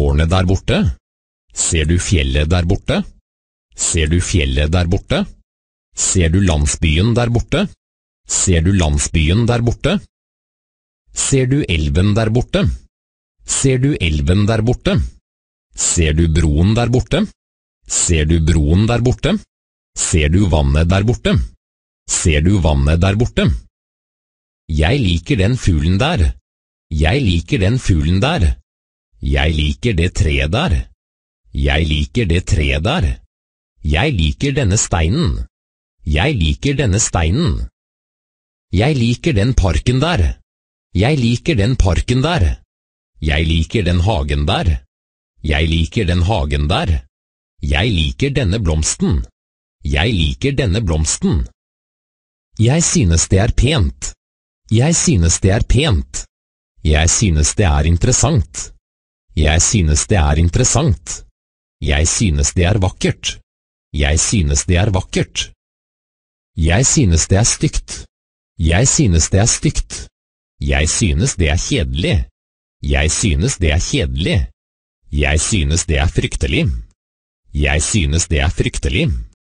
Årene der borte? Ser du fjellet der borte? Ser du fjellet der borte? Ser du landsbyen der borte? Ser du landsbyen der borte? Ser du elven der borte? Ser du elven der borte? Ser du broen der borte? Ser du broen der borte? Ser du vannet der borte? Ser du vannet der borte? Jeg liker den fuglen der. Jeg liker den fuglen der. Jeg liker det treet der. Jeg liker det treet der. Jeg liker denne steinen. Jeg liker denne steinen. Jeg liker den parken der. Jeg liker den parken der. Jeg liker den hagen der. Jeg liker den hagen der. Jeg liker denne blomsten. Jeg liker denne blomsten. Jeg synes det er pent. Jeg synes det er pent. Jeg synes det er interessant. Jeg synes det er interessant. Jeg synes det er vakkert. Jeg synes det er vakkert. Jeg synes det er stygt. Jeg synes det er stygt. Jeg synes det er kjedelig. Jeg synes det er kjedelig. Jeg synes det er fryktelig. Jeg synes det er fryktelig.